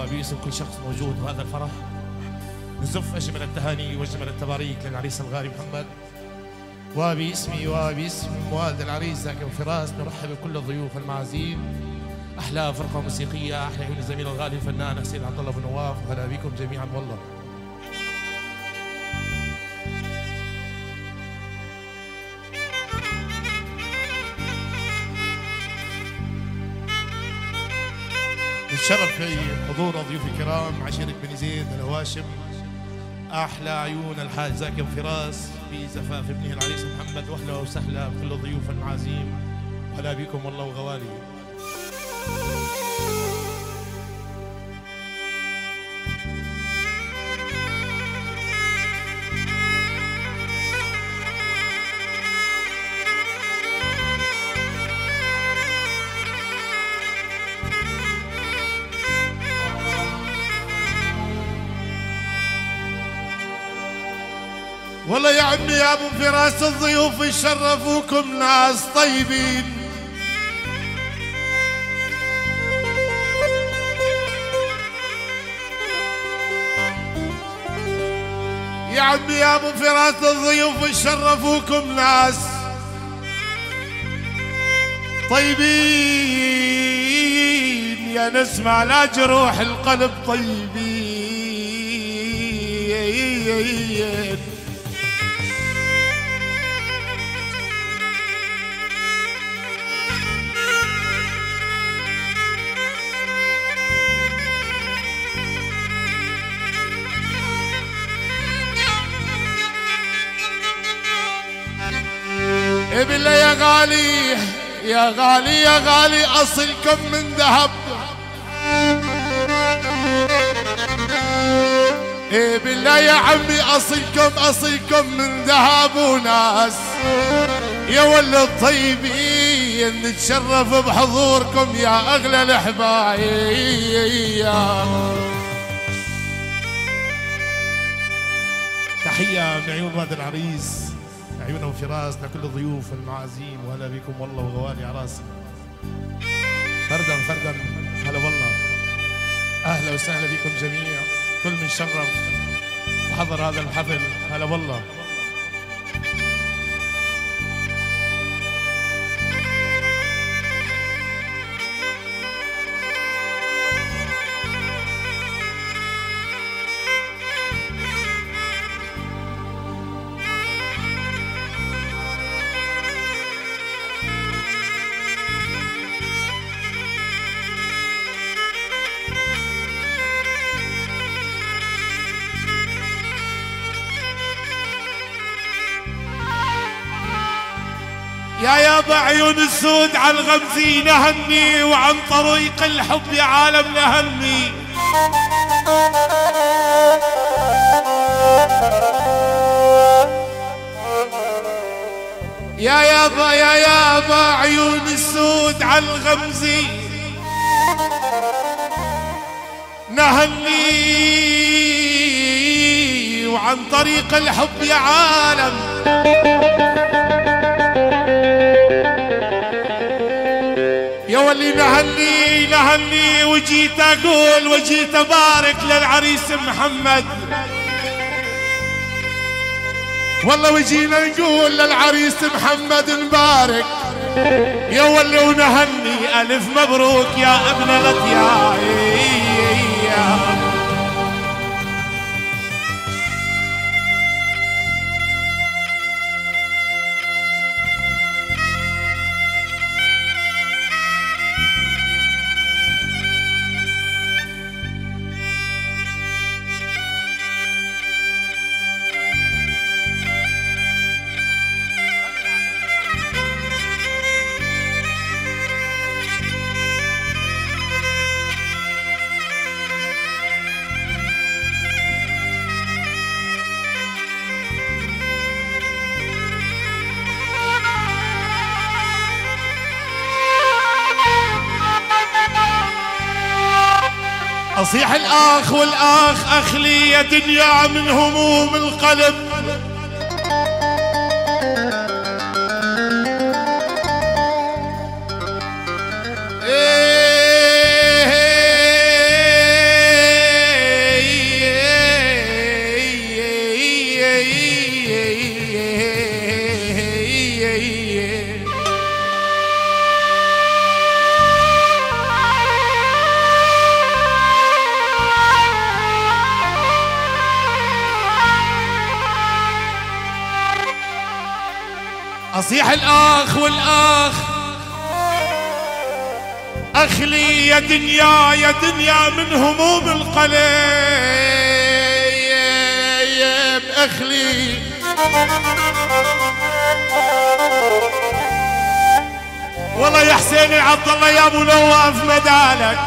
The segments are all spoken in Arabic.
وباسم كل شخص موجود بهذا الفرح. نزف أجمل التهاني وأجمل التباريك للعريس الغالي محمد. وباسمي وباسم والد العريس زكي وفراس نرحب بكل الضيوف المعازيم. أحلى فرقة موسيقية أحلى عيون الزميل الغالي الفنان حسين عبد الله بن نواف. وهلا بكم جميعا والله. نتشرف في حضور ضيوف الكرام عشيرة بني زيد الهواشم أحلى عيون الحاج زاكي وفراس في زفاف ابنه العريس محمد وأهلا وسهلا بكل الضيوف المعازيم وهلا بكم والله وغوالي يا ابو فراس الضيوف يشرفوكم ناس طيبين. يا عمي يا ابو فراس الضيوف يشرفوكم ناس طيبين. يا نسمع لا جروح القلب طيبين. بالله يا غالي يا غالي يا غالي أصلكم من ذهب. إيه بالله يا عمي أصلكم أصلكم من ذهب وناس. يا ولد الطيبين نتشرف بحضوركم يا أغلى الأحبايب تحية من عيون واد العريس. عيوننا وفراس لكل الضيوف المعازيم. وهلا بكم والله وغوالي على راسي. فردا فردا. هلا والله. أهلا وسهلا بكم جميع كل من شرف. وحضر هذا الحفل. هلا والله. عيون السود على الغمزي نهني وعن طريق الحب يا عالم نهني يا يابا يا يابا عيون السود على الغمزي نهني وعن طريق الحب يا عالم. ولي نهني نهني. وجيت أقول وجيت أبارك للعريس محمد. والله وجينا نقول للعريس محمد نبارك يا ولي ونهني ألف مبروك يا ابن الأتياي. أصيح الآخ والآخ أخلي يا دنيا من هموم القلب. والآخ. أخلي يا دنيا يا دنيا من هموم القلب أخلي. والله يا حسين عبد الله يا أبو نواف مدالك.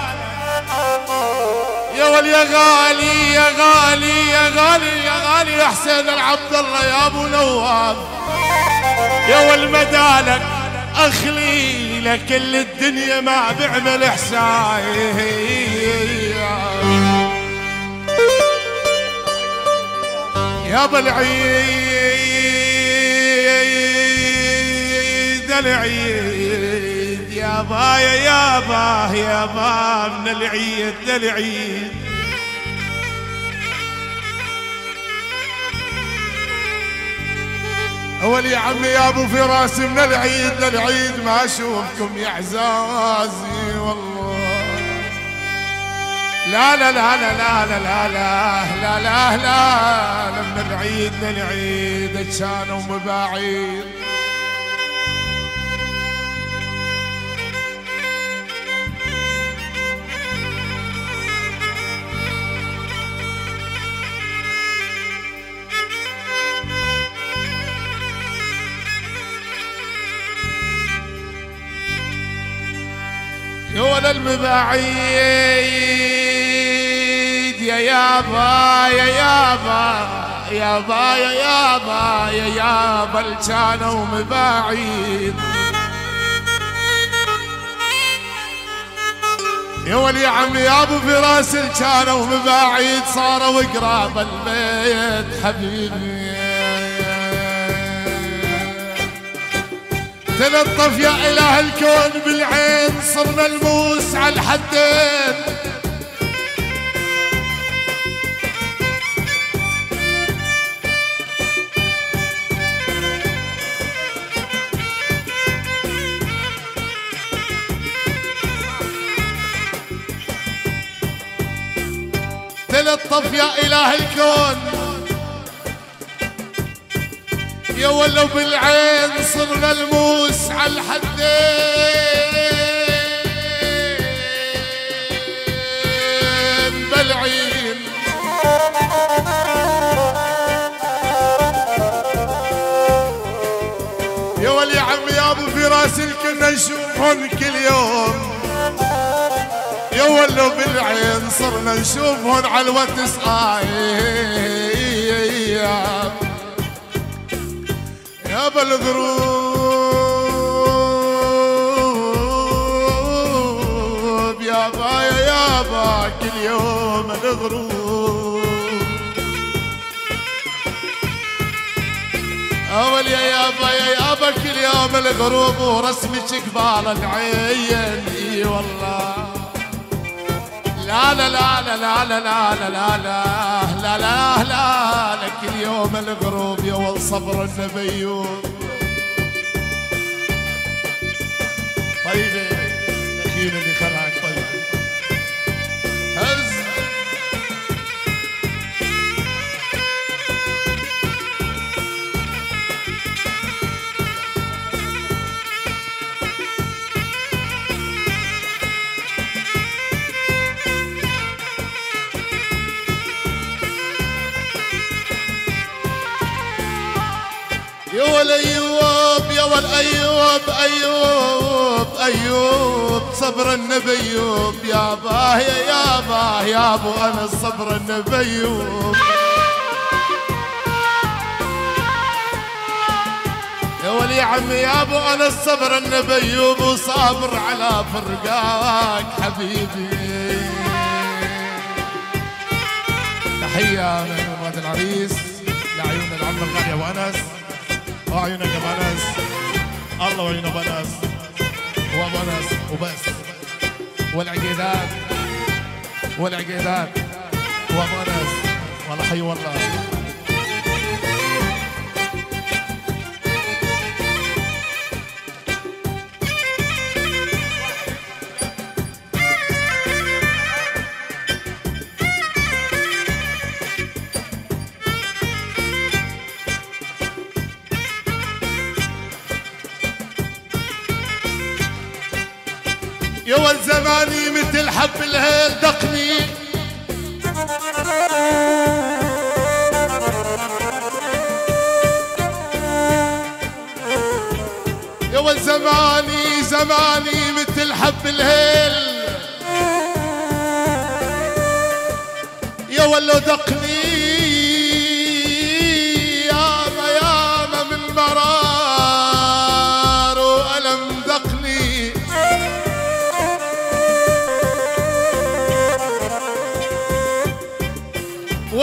يا ول يا غالي يا غالي يا غالي يا غالي يا حسين العبد الله يا أبو نواف. يا ول مدالك أخلي لك كل الدنيا ما بعمل احسان يا بالعيد العيد يا بايا يا باه يا با من العيد للعيد. اول يا عمي يا ابو فراس من العيد للعيد ما اشوفكم يا عزازي والله لا لا لا لا لا لا لا لا لا لا لا من العيد للعيد كانوا مباعيد ولا المباعيد يا يابا يا يابا يا با يا يابا يا يابا كانوا مباعيد يا ولي عمي يا ابو فراس كانوا مباعيد صاروا قراب البيت حبيبي. تلطف يا إله الكون بالعين صرنا الموس على الحدين. تلطف يا إله الكون يا ولو بالعين صرنا الموس على الحدين بالعين يا ولي عم يا ابو فراس كنا نشوفهم كل يوم. يا ولو بالعين صرنا نشوفهم على الواتس. آي يا بالغروب يا با يا با كل يوم الغروب. أول يا يابا يا يابا كل يوم الغروب. ورسمك قبال العين اي والله. لا لا لا لا لا لا لا لا لا لا لا لا لا لا كل يوم الغروب يا والصبر النبيوم طيبة أكيد اللي خلعك يا والايوب أيوب أيوب صبر النبيوب يا باه يا باه يا أبو أنا صبر النبيوب يا ولي عمي يا أبو أنا الصبر النبيوب وصابر على فرقاك حبيبي. تحية من ولاد العريس لعيون العم الغالي أبو أنس وعيونك يا أبو أنس. الله وعينه بناس وبناس وبس. والعقيدات. والعقيدات. وبناس والله حي والله. زماني مثل حب الهيل دقني. يا زماني زماني مثل حب الهيل. يا ولو دقني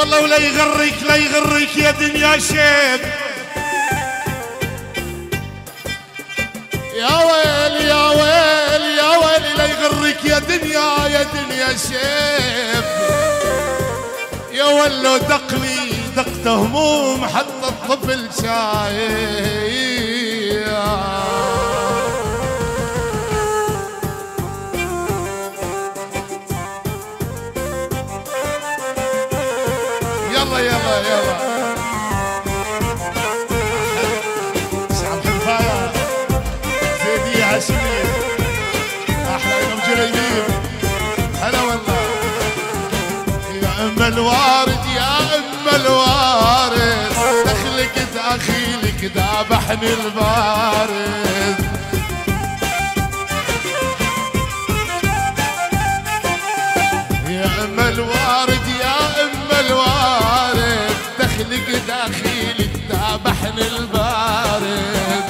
والله ولا يغرك لا يغرك يا دنيا شيب يا ويلي يا ويلي يا ويلي لا يغرك يا دنيا يا دنيا شيب يا ولو دقني دقت هموم حتى الطفل شايب يلا يلا يلا. شعب أحلى يوم هلا والله. يا أم الوارد يا أم الوارد. دخلك داخلك ذابحني البارد. دخلك داخلك ذابحني البارد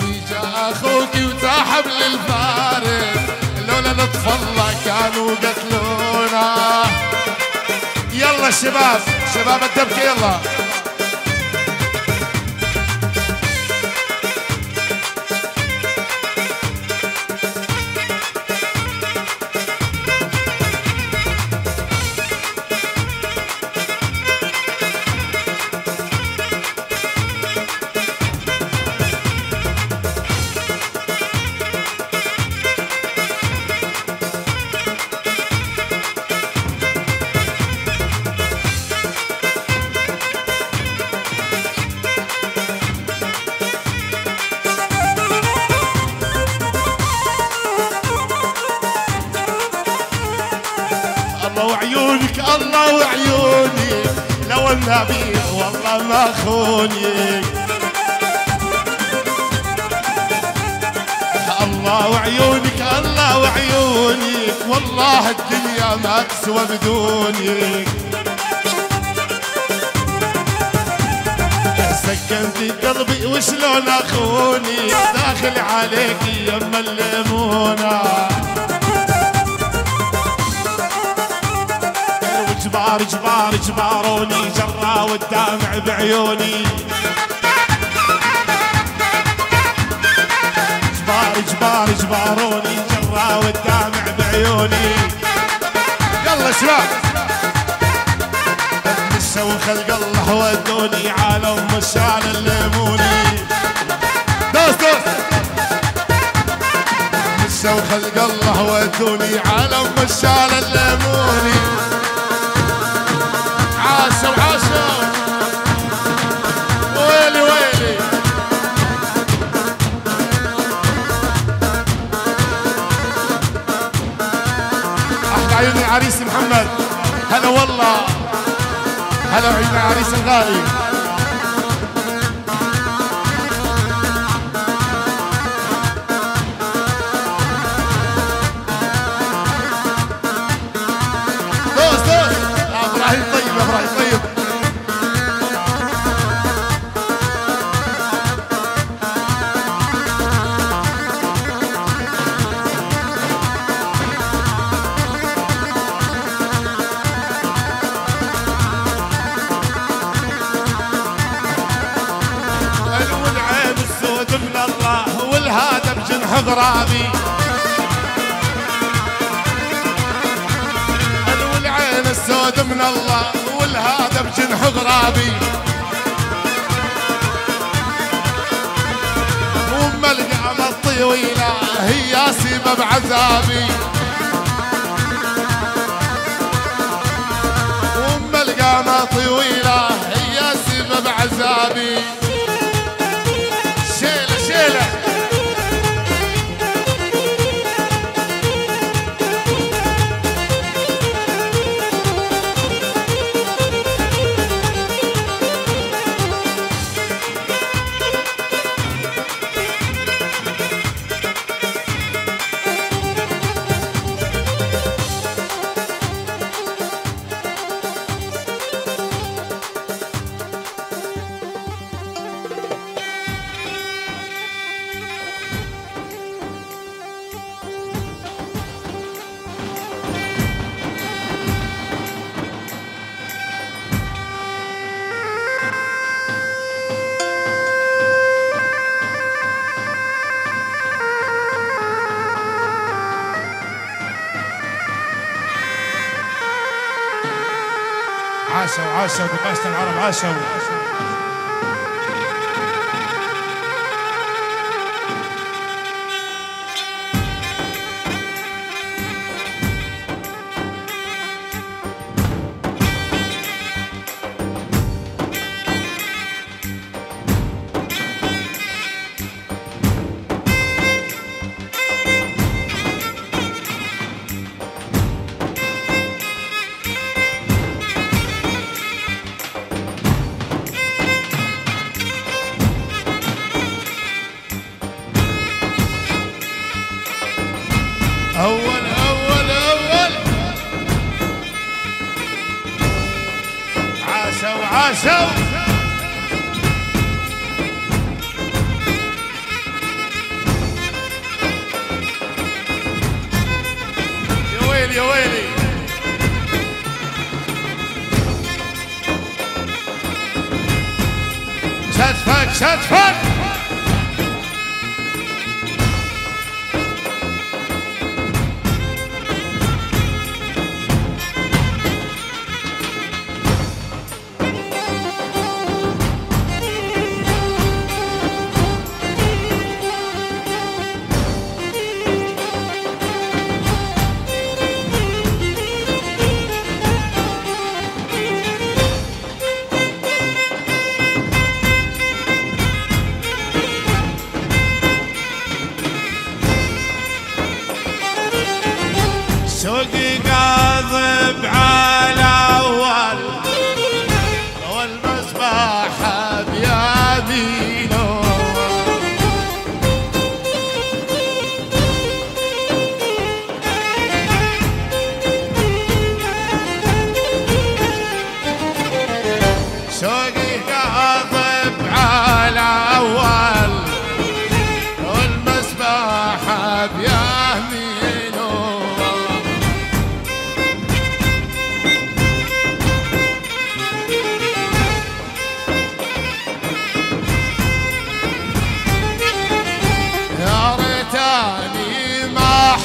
ويجا أخوك وتاحب للفارد. لولا الله كانوا قتلونا يلا شباب شباب الدبكة يلا. يم الليمونه جبار جبار جباروني جرى والدامع بعيوني. جبار جبار جباروني جرى والدامع بعيوني. يلا شباب. نسوا خلق الله ودوني عالم مشان الليموني. دوس دوس. نسوا خلق الله ودوني عالم مشان الليموني. عاشوا عاشوا ويلي ويلي. أحلى عيوني عريس محمد. هلا والله. هلا عيوني عريس الغالي.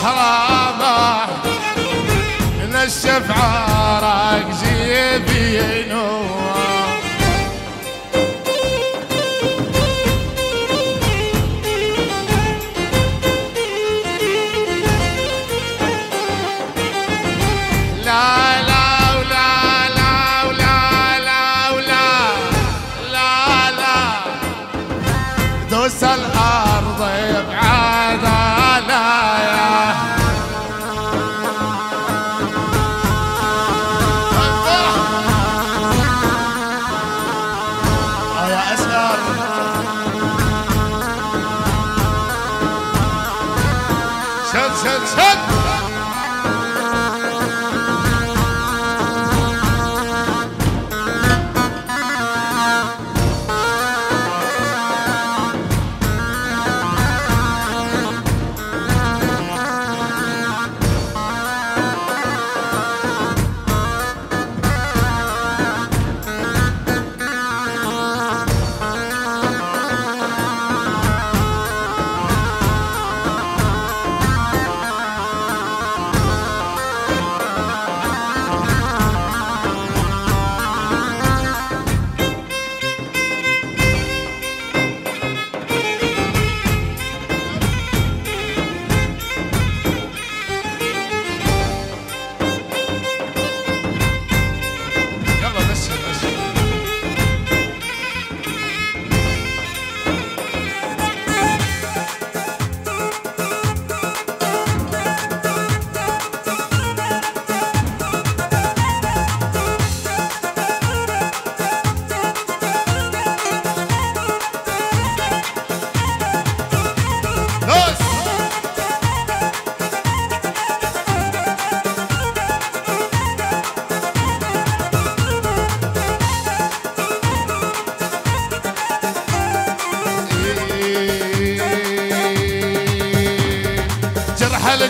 الحرامة من الشفعة راك زيبينو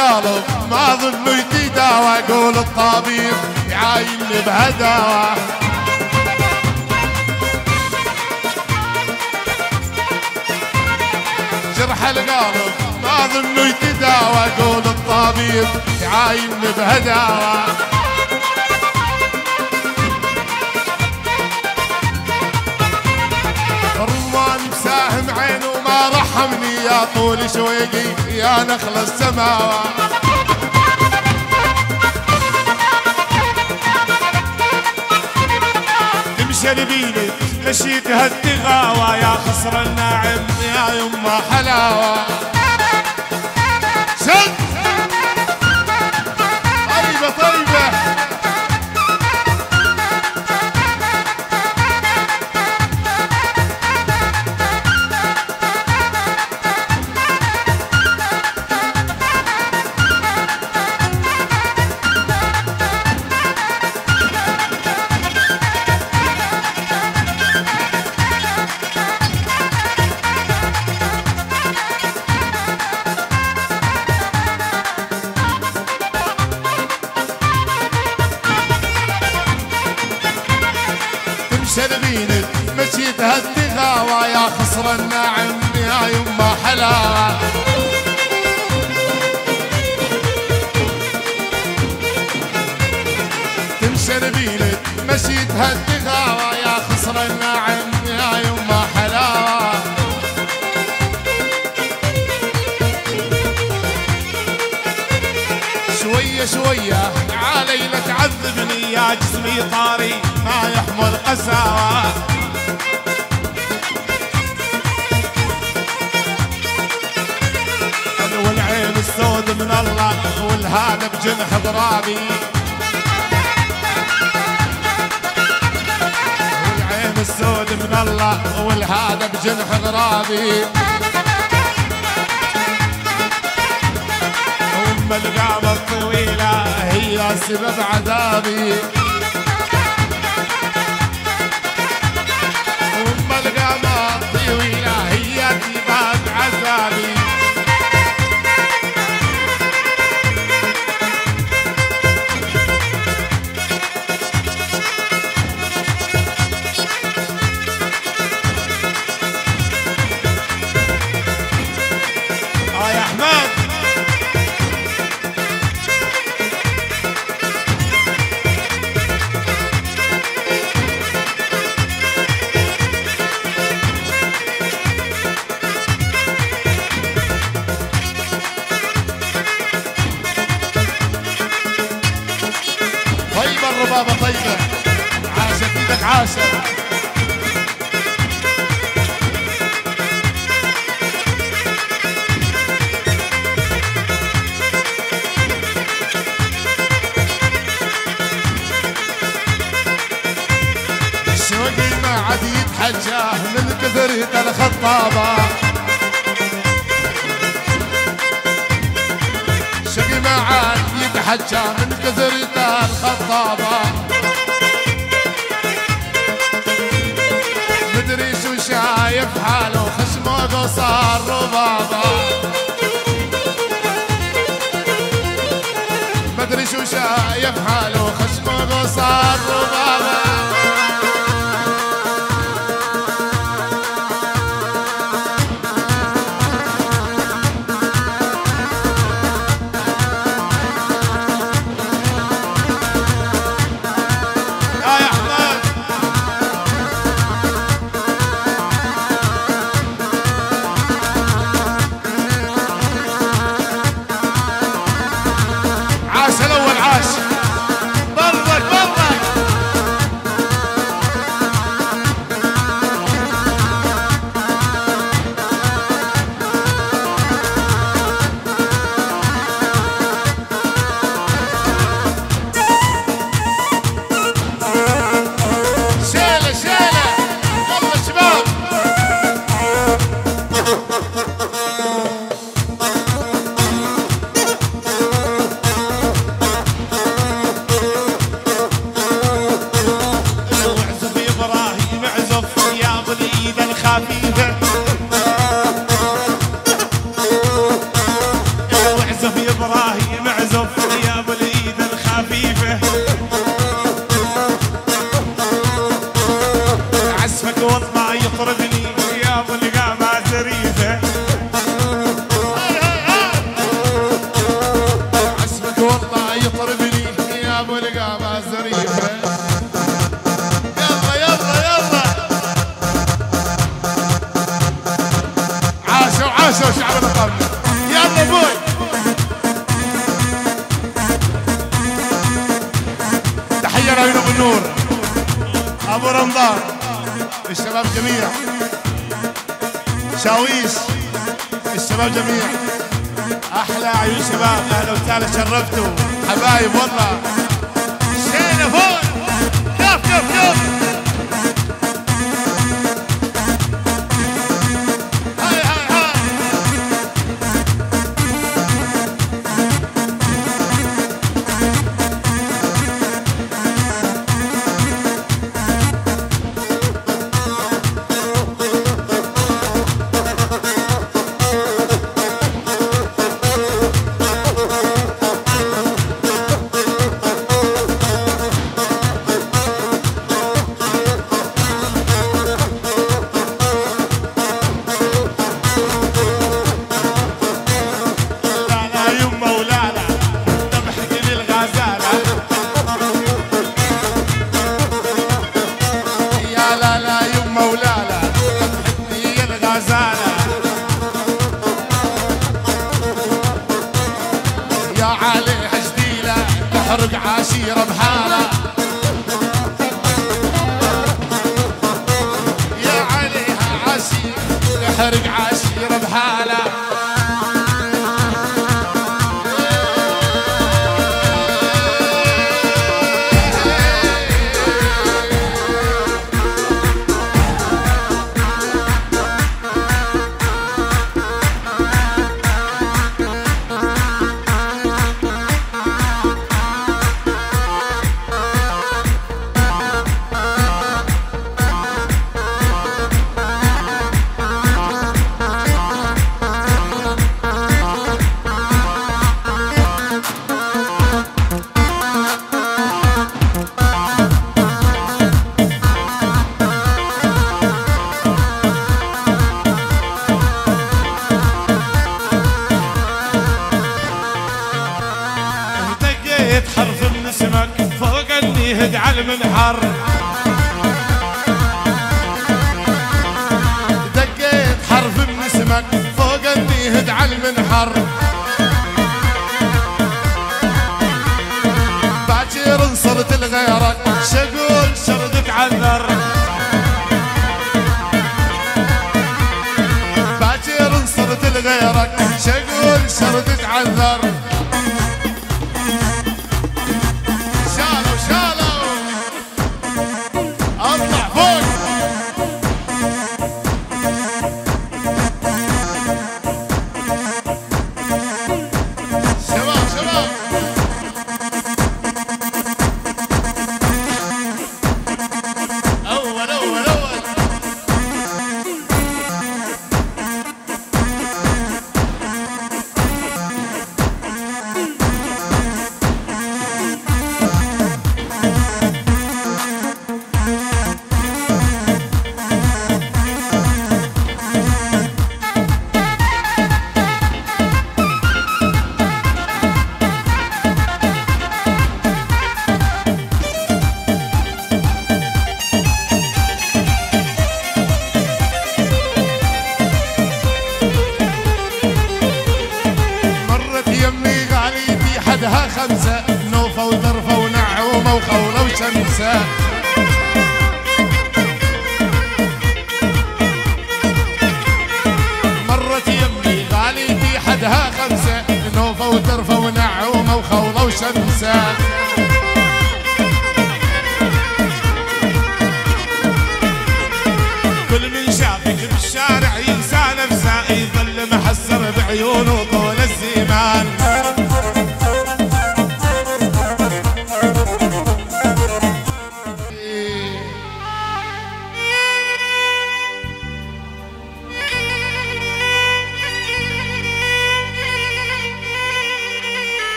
القلب ما ظل يتداوى قول الطبيب يعايني بهداوى جرح القلب ما ظل يتداوى قول الطبيب يعايني بهداوى طول شويقي يا نخل السماوات تمشي نبيلي مشيت هالتغاوى يا خسر الناعم يا يما حلاوة. شوية شوية. علي لا تعذبني يا جسمي طاري. ما يحمل قساوة. السود من الله والهذا بجنح ضرابي. والعين السود من الله والهذا بجنح ضرابي. ام القامة الطويلة هي سبب عذابي. ام يهد على المنحر. باكر انصرت لغيرك شقول شردك عذر باكر انصرت لغيرك شقول شردك عذر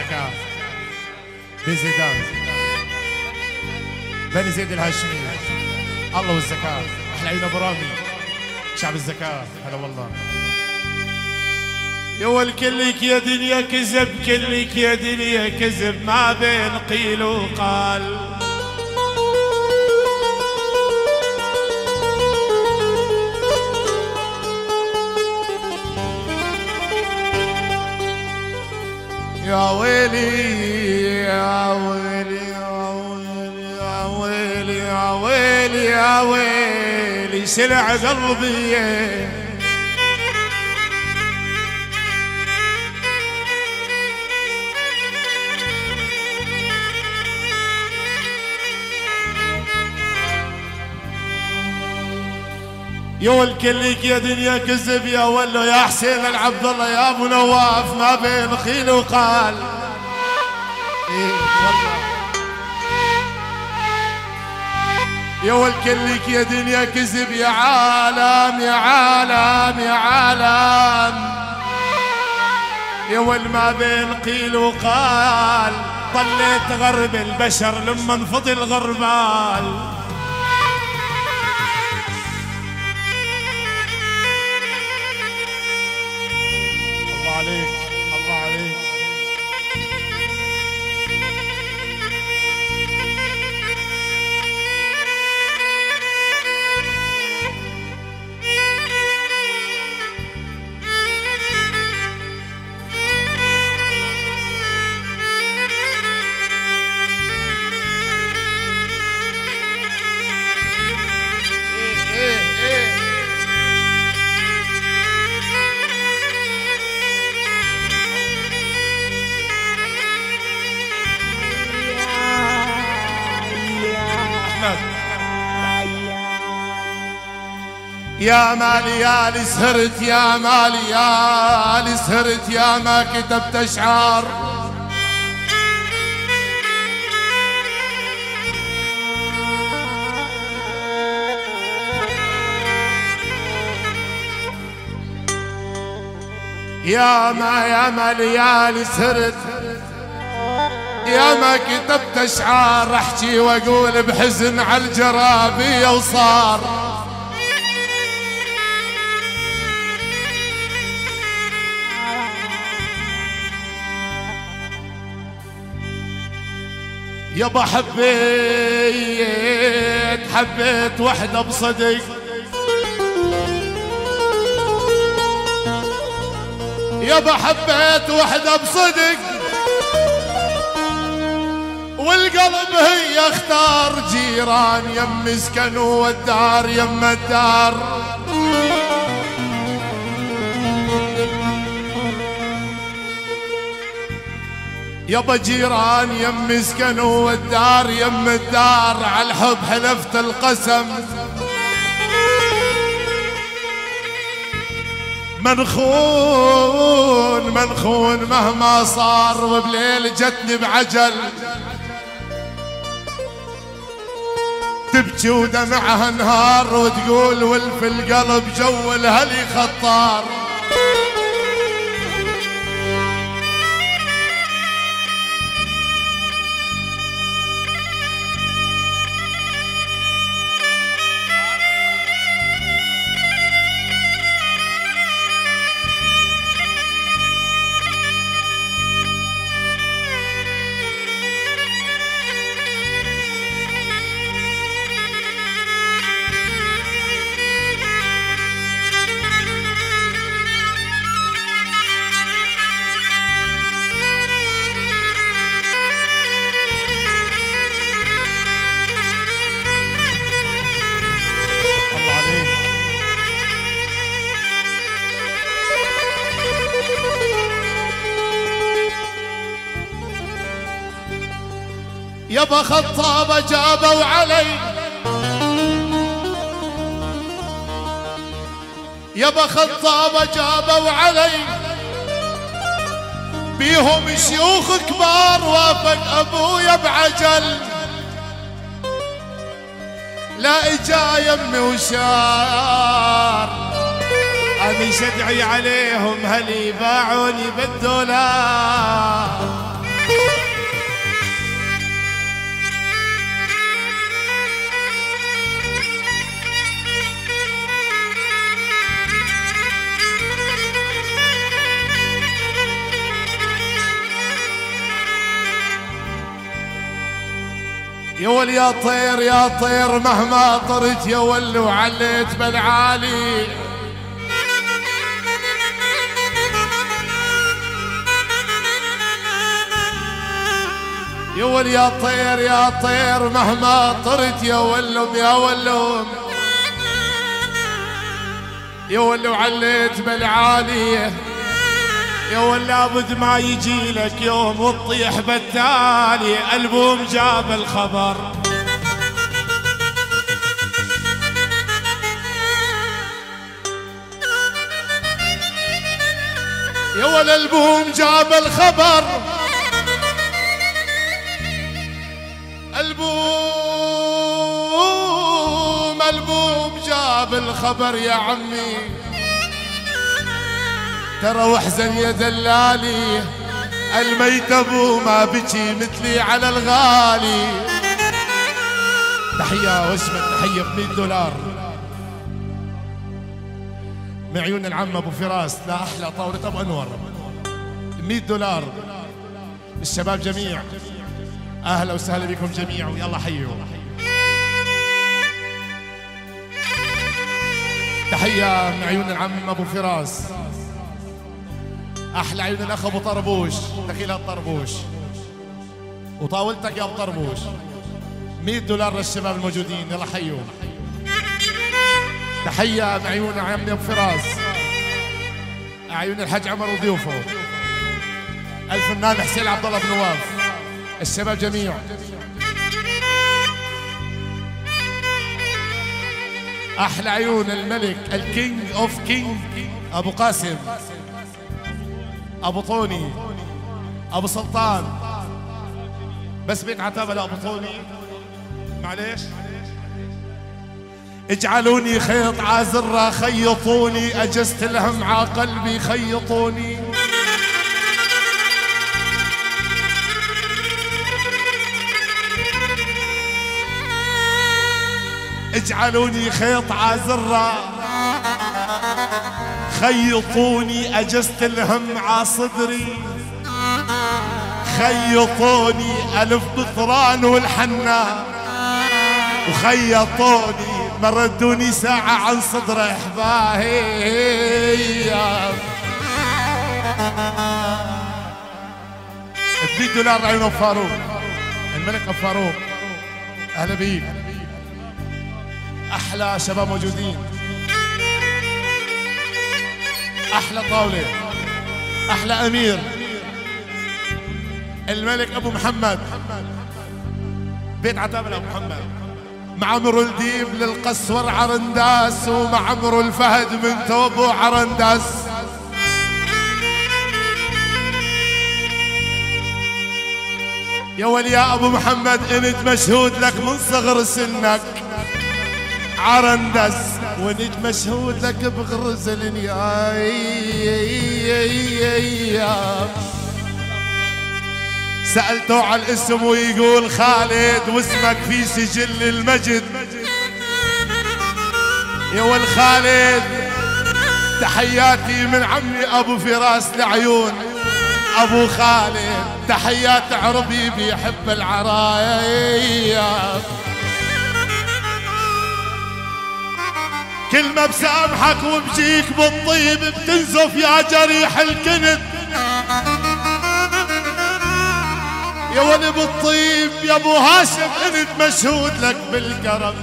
الزكاة بزيدان بني زيد الهاشمي الله والزكاة أحلى عيد برامي شعب الزكاة هلا والله يا والكلك يا دنيا كذب كلك يا دنيا كذب. ما بين قيل وقال. ويلي يا ويلي يا ويلي يا ويلي يا ويلي سلع قلبي يا الكليك يا دنيا كذب يا ولو يا حسين العبد الله يا أبو نواف ما بين خيل وقال. إيه يا والكلك يا دنيا كذب يا عالم يا عالم يا عالم. يا ول ما بين قيل وقال طليت غرب البشر لما انفضي الغربال يا مالي سهرت يا مالي سهرت يا ما كتبت أشعار. يا ما يا ما ليالي سهرت يا ما كتبت أشعار أحكي وأقول بحزن على الجرابيه وصار يابا حبيت حبيت وحدة بصدق يابا حبيت وحدة بصدق والقلب هي أختار جيران يم مسكن والدار يم الدار. يابا جيران يم مسكن والدار يم الدار على الحب حلفت القسم. منخون منخون مهما صار وبليل جتني بعجل. تبكي ودمعها نهار وتقول ولف القلب جو الهلي خطار. يبا خطابة جابوا علي. يبا خطابة جابوا علي. بيهم شيوخ كبار وافق ابويا بعجل لا اجا يمي وشار. اني شدعي عليهم هل يباعوني بالدولار؟ يا ول يا طير يا طير مهما طرت يا ول وعليت بالعالي يا ول يا طير يا طير مهما طرت يا ولم يا ولم. يا ول وعليت بالعالية يا ول لابد ما يجي لك يوم وتطيح بالتالي ألبوم جاب الخبر. يا ول ألبوم جاب الخبر. ألبوم ألبوم جاب الخبر يا عمي. ترى واحزن يا دلالي الميت أبو ما بكي مثلي على الغالي. تحية واسمة تحية ب 100 دولار. من عيون العم أبو فراس لا أحلى طاولة أبو أنور. 100 دولار. الشباب جميع. أهلا وسهلا بكم جميعا ويلا حيوا. تحية من عيون العم أبو فراس. أحلى عيون الأخ أبو طربوش. دخيل الطربوش وطاولتك يا أبو طربوش. 100 دولار للشباب الموجودين. يلا حيوا تحية من عيون عمي أبو فراس. عيون الحاج عمر وضيوفه. الفنان حسين عبد الله بن نواف الشباب جميع. أحلى عيون الملك ال King of King أبو قاسم. أبو طوني أبو سلطان. بس بيت عتابه لابو طوني. معليش. اجعلوني خيط عازرة خيطوني. اجست الهم ع قلبي خيطوني. اجعلوني خيط عازرة. خيطوني اجست الهم ع صدري. خيطوني ألف بطران والحنا وخيطوني مردوني ساعة عن صدر إحباهي. ب دولار عيون فاروق. الملك فاروق. أهلا بيك. أحلى شباب موجودين. أحلى طاولة أحلى أمير. الملك أبو محمد. بيت عتاب ابو محمد. معمر الديب للقسور عرنداس ومعمر الفهد من توبو عرنداس. يا ولي يا أبو محمد إنت مشهود لك من صغر سنك. عرندس وانت مشهود لك بغرز النياي سألته على الاسم ويقول خالد واسمك في سجل المجد. يا ول خالد تحياتي من عمي أبو فراس لعيون. أبو خالد تحيات عربي بيحب العرايا. كل ما بسامحك وبجيك بالطيب بتنزف يا جريح الكند يا ولي بالطيب يا أبو هاشم إنت مشهود لك بالكرم.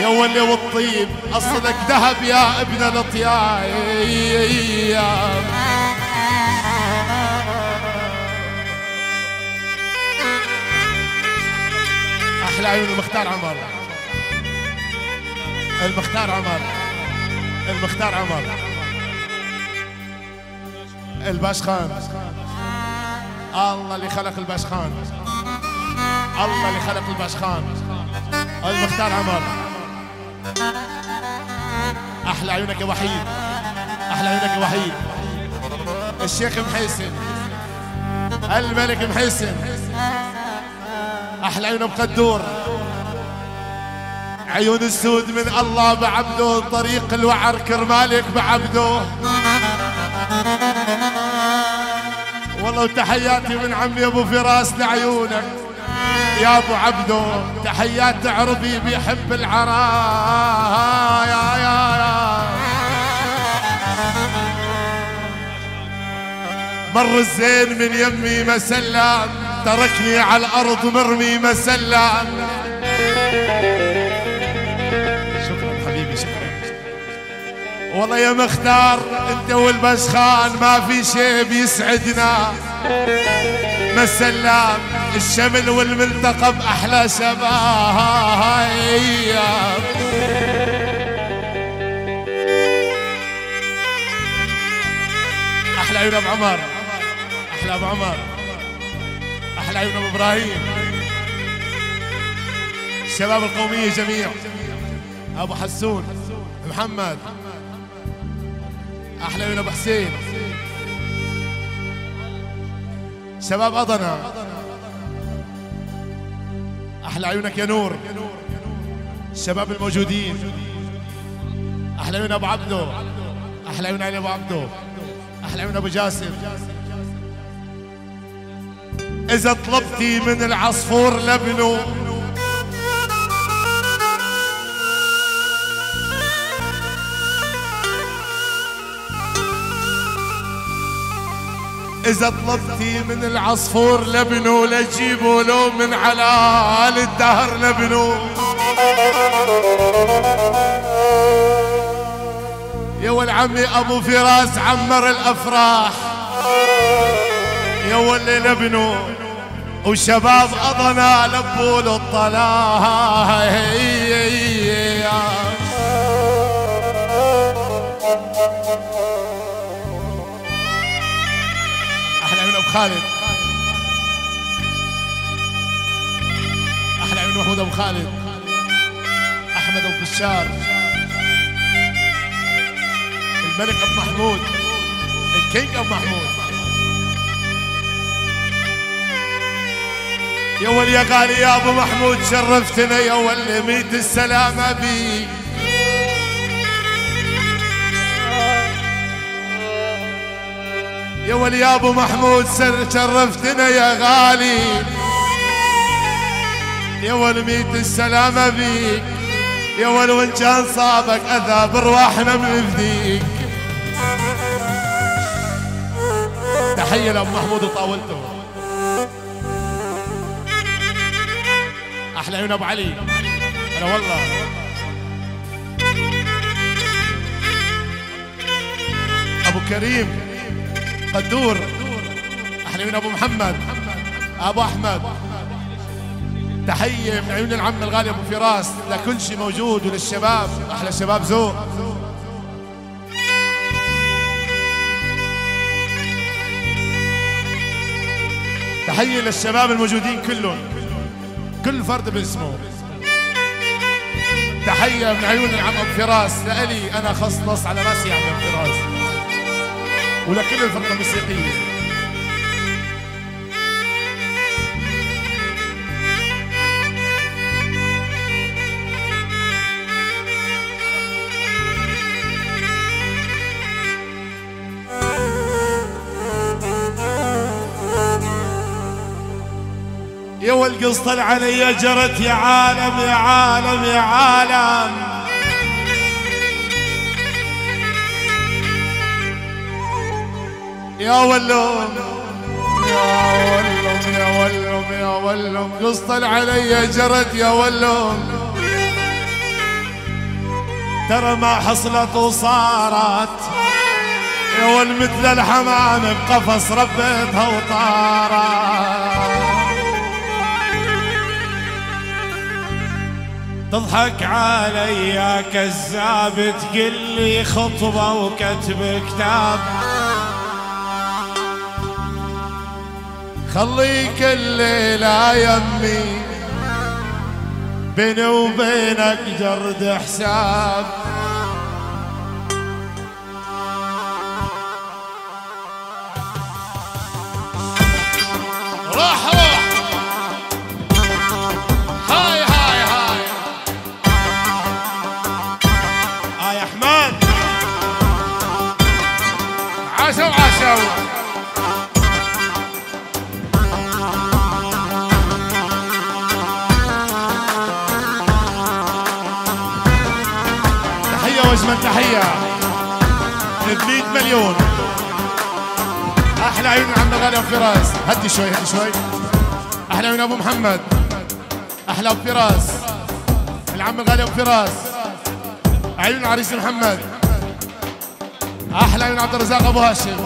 يا ولي والطيب أصلك ذهب يا ابن الاطياب أحلى عيون المختار عمر. المختار عمر. المختار عمر. الباشخان الله اللي خلق الباشخان الله اللي خلق الباشخان المختار عمر. أحلى عيونك يا وحيد. أحلى عيونك يا وحيد. الشيخ محيسن الملك محيسن أحلى عيون بقدور عيون السود من الله بعبده طريق الوعر كرمالك بعبده. والله وتحياتي من عمي أبو فراس لعيونك يا أبو عبدو تحيات عربي بيحب العراء يا يا. يا مر الزين من يمي مسلم تركني على الأرض مرمي مسلة والله يا مختار انت والبسخان ما في شي بيسعدنا. مسلام الشمل والملتقى بأحلى شباب. أحلى عيون أبو عمر أحلى أبو عمر. أحلى عيون أبو إبراهيم. الشباب القومية جميع. أبو حسون محمد. أحلى من أبو حسين شباب أضنا. أحلى عيونك يا نور. الشباب الموجودين. أحلى من أبو عبدو. أحلى من علي أبو عبدو. أحلى من أبو جاسم. إذا طلبتي من العصفور لبنه إذا طلبتي من العصفور لبنه لجيبوا له من على الدهر لبنه يا والعمي أبو فراس عمر الأفراح. يا واللي لبنه وشباب أضنا لبوا له أبو خالد. أحلى عيون محمود أبو خالد. أحمد أبو بشار الملك أبو محمود. الكينج أبو محمود. يا ول يا غالي يا أبو محمود شرفتنا يا ول ميت السلامة بيك يا ول يا أبو محمود سر شرفتنا يا غالي. يا ول ميت السلامة بيك. يا ول وإن كان صابك اذى برواحنا بنفديك تحية لابو محمود وطاولته. أحلى عيون أبو علي. هلا والله. أبو كريم. قدور أحلى عيون أبو محمد. أبو أحمد. تحية من عيون العم الغالي أبو فراس. لكل شيء موجود وللشباب. أحلى شباب ذوق تحية للشباب الموجودين كلهم. كل فرد باسمه. تحية من عيون العم أبو فراس. لإلي أنا خص نص على رأسي يا عم فراس. ولكل الفرقه الموسيقيه يا والقصة علي جرت يا عالم يا عالم يا عالم. يا ولوم يا ولوم يا ولوم قصة علي جرت يا ولوم ترى ما حصلت وصارت. يا ول مثل الحمام بقفص ربيتها وطارت. تضحك علي يا كذاب تقل لي خطبة وكتب كتاب. خليك الليلة يمي بيني وبينك جرد حساب هدي شوي هدي شوي. أحلى من أبو محمد. أحلى أبو فراس. العم الغالي أبو فراس. عيون العريس محمد. أحلى من عبد الرزاق أبو هاشم.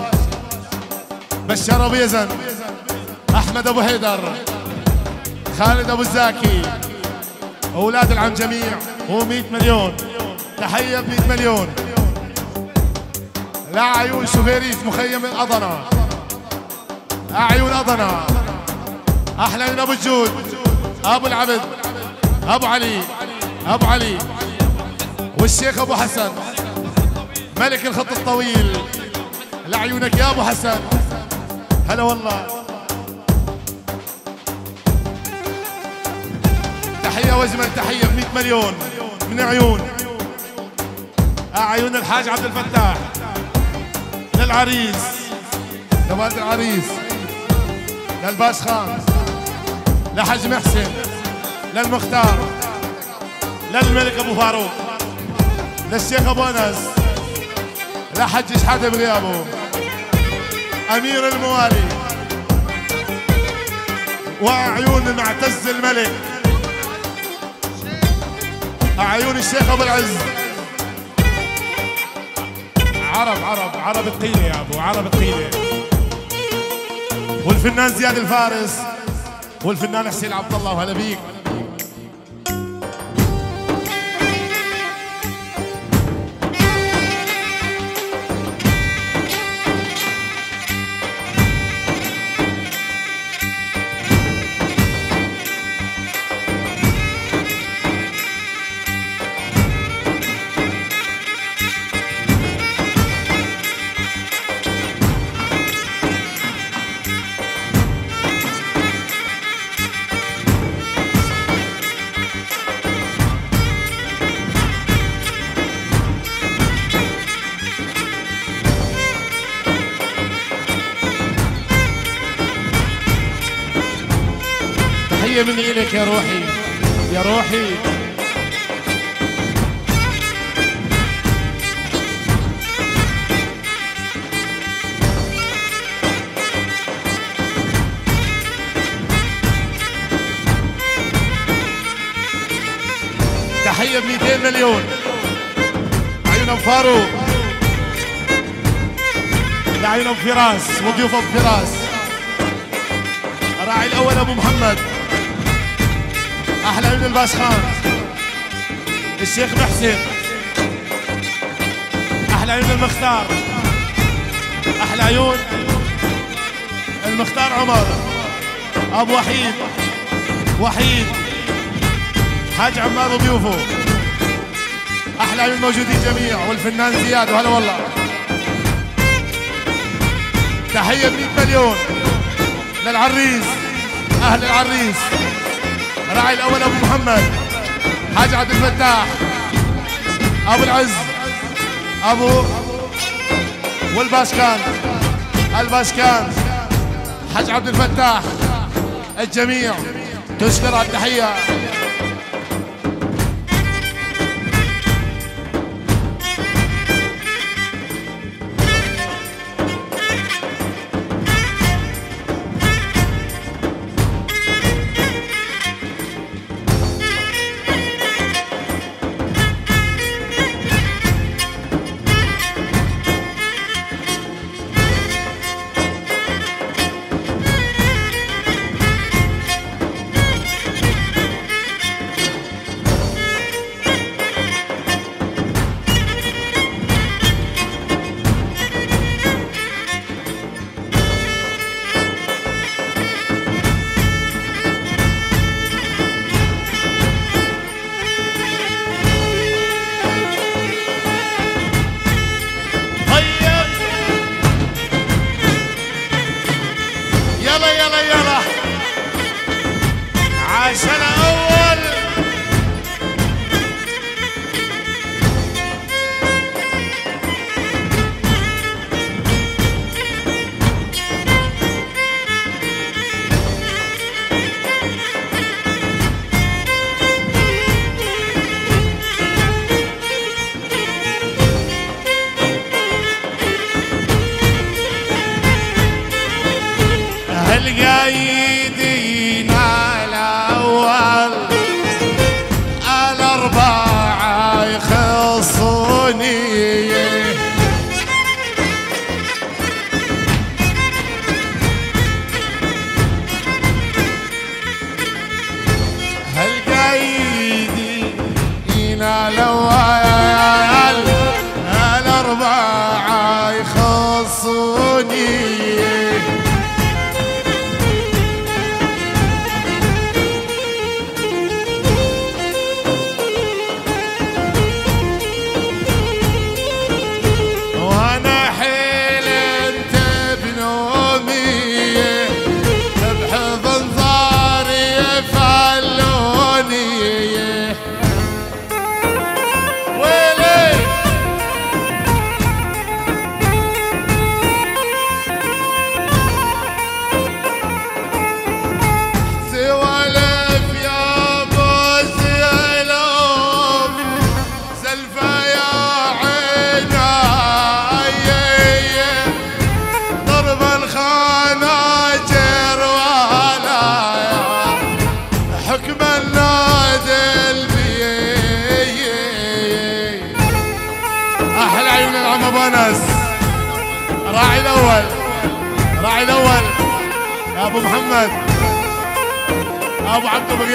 بشار أبو يزن. أحمد أبو حيدر. خالد أبو الزاكي. أولاد العم جميع. هو 100 مليون. تحية ب 100 مليون. لا عيون شوفيريت مخيم اضنا عيون اضنا أحلى من أبو الجود أبو العبد. أبو علي. أبو علي. والشيخ أبو حسن. ملك الخط الطويل. لعيونك يا أبو حسن. هلا والله. تحية واجمل تحية ب 100 مليون. من عيون. عيون الحاج عبد الفتاح. للعريس. لوالد العريس. للباش خان لحج محسن للمختار للملك أبو فاروق للشيخ أبو أنس لحج شحاته بغيابه أمير الموالي وعيون معتز الملك عيون الشيخ أبو العز. عرب عرب عرب الطيله يا أبو عرب الطيله والفنان زياد الفارس والفنان حسين عبد الله. وهلا بيك. يا روحي يا روحي. تحية ب 200 مليون. عيون أبو فاروق. لعيون أبو فراس وضيوف أبو فراس. الراعي الأول أبو محمد. أحلى من الباش خان. الشيخ محسن. أحلى من المختار. أحلى عيون. المختار عمر. أبو وحيد. وحيد. حاج عمار وضيوفه. أحلى عيون موجودين جميع والفنان زياد وهلا والله. تحية ب 100 مليون للعريس. أهل العريس. راعي الأول أبو محمد حاج عبد الفتاح أبو العز أبو والباشكان الباشكان حاج عبد الفتاح الجميع تشكر على التحية. é Bellingham.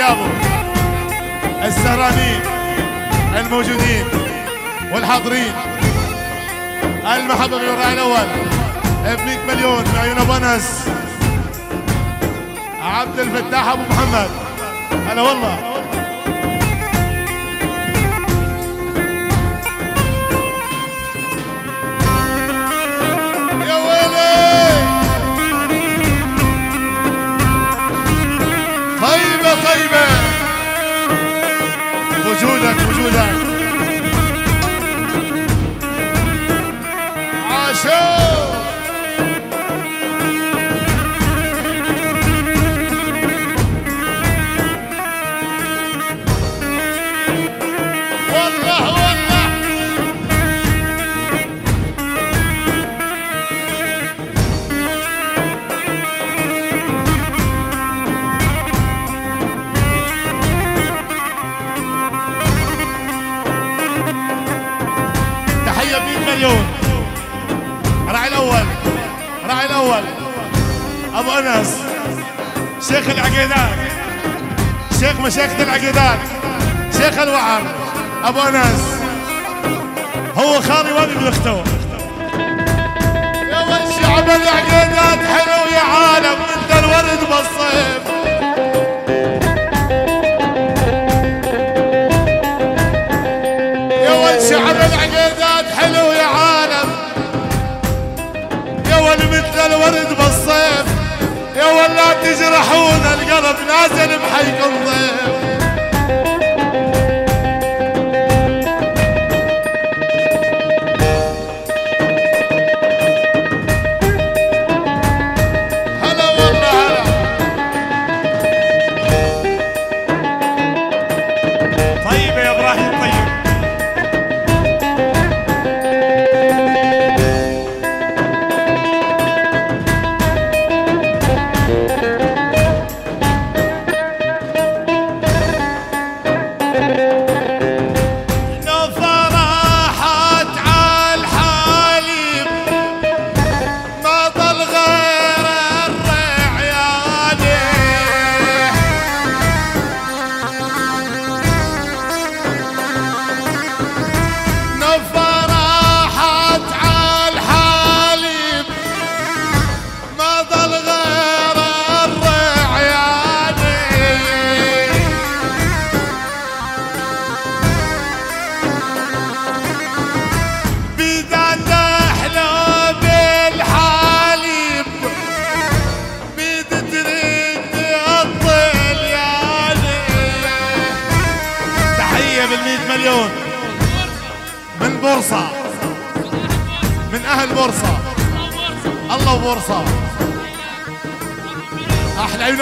بغيابه السهرانين الموجودين والحاضرين. المحبة بالراعي الأول؟ ب 100 مليون عيون ابو انس عبد الفتاح أبو محمد. هلا والله. with us. أبو أنس هو خالي وأبي بالاختو يا والشعب العقيدات حلو يا عالم إنت الورد بالصيف. يا والشعب العقيدات حلو يا عالم. يا ول مثل الورد بالصيف. يا ولا تجرحون القلب نازل بحيكم ضيف.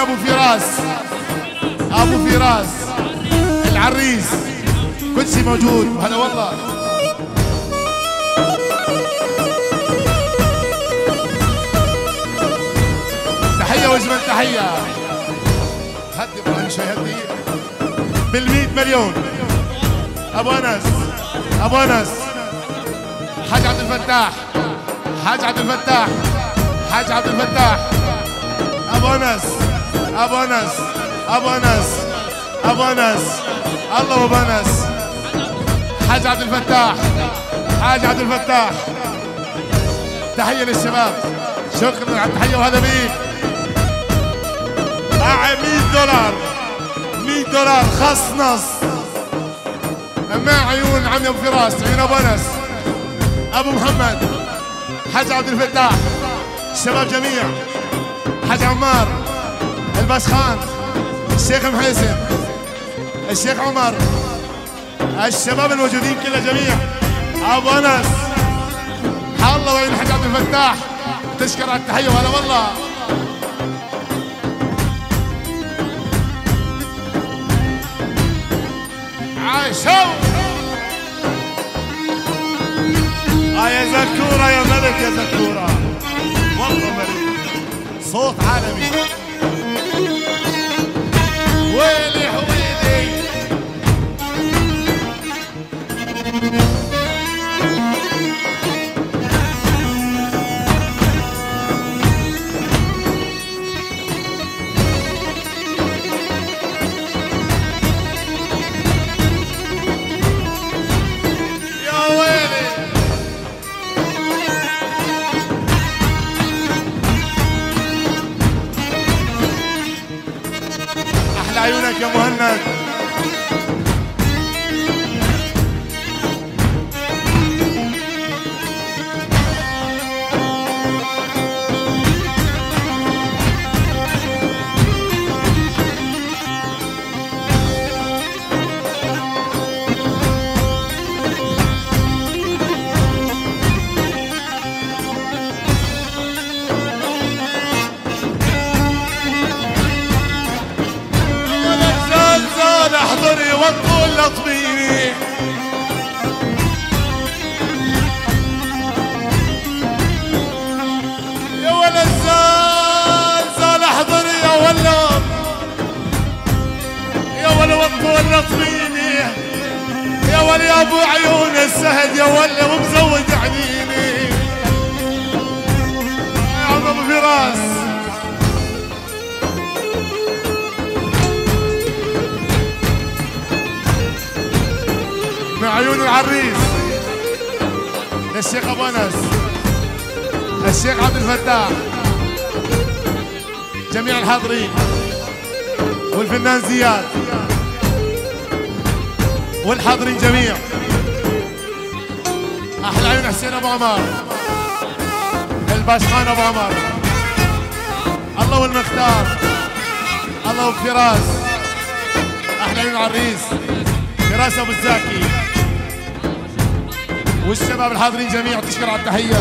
أبو فراس. أبو فراس. العريس. كل شيء موجود. هلا والله. تحية واجمل تحية. هدي إبراهيم شوي هدي بالمئة مليون. أبو أنس. أبو أنس. حاج عبد الفتاح. حاج عبد الفتاح. حاج عبد الفتاح. أبو أنس. ابو انس ابو انس ابو انس الله ابو انس حاج عبد الفتاح حاج عبد الفتاح تحية للشباب شكرا على التحية وهذا بيك مع 100 دولار 100 دولار خص نص مع عيون عمي ابو فراس عيون ابو انس ابو محمد حاج عبد الفتاح الشباب جميع حاج عمار الباش خان الشيخ محيسن الشيخ عمر الشباب الموجودين كلها جميع أبو أنس الله وين الحاج عبد الفتاح تشكر على التحيه وهلا والله عاشوا. آه يا زكورة يا ملك يا زكورة. والله ملك. صوت عالمي. زياد والحاضرين جميع أحلى عيون حسين أبو عمار الباشخان أبو عمار الله والمختار. الله وفراس. أحلى عيون عريس فراس أبو الزاكي. والشباب الحاضرين جميع تشكر على التحية.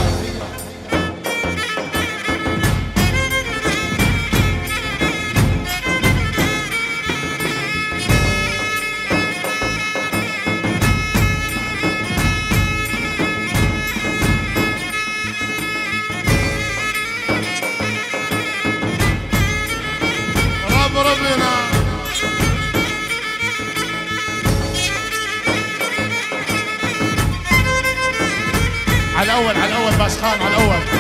Tom and Owen.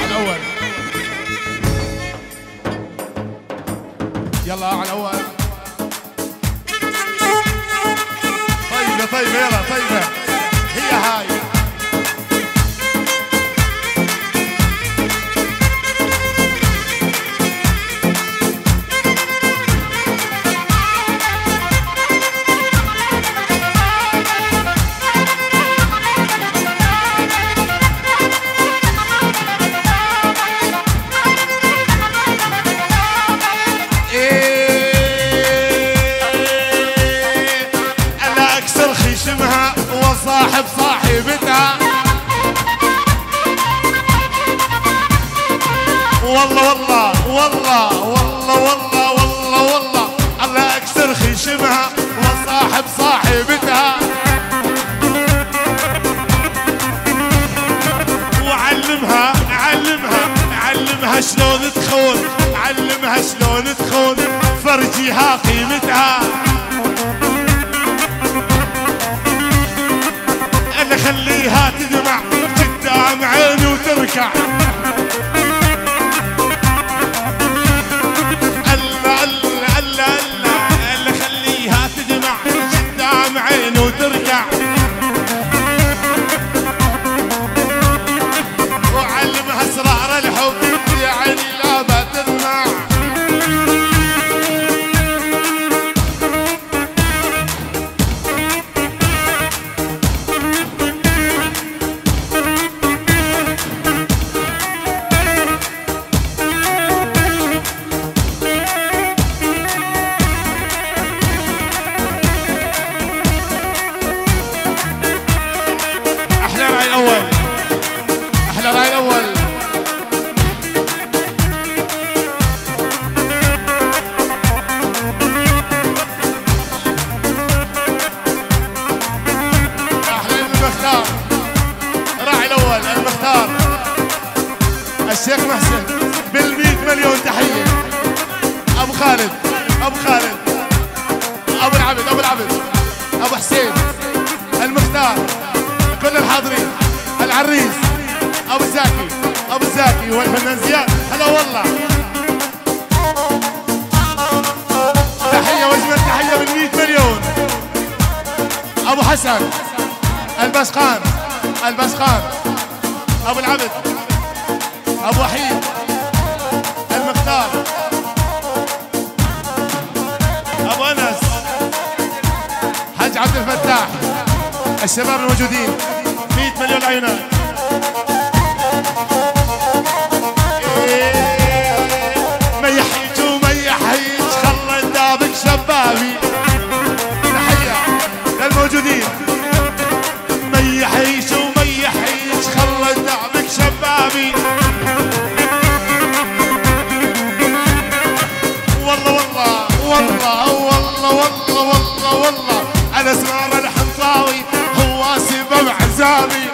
Tommy.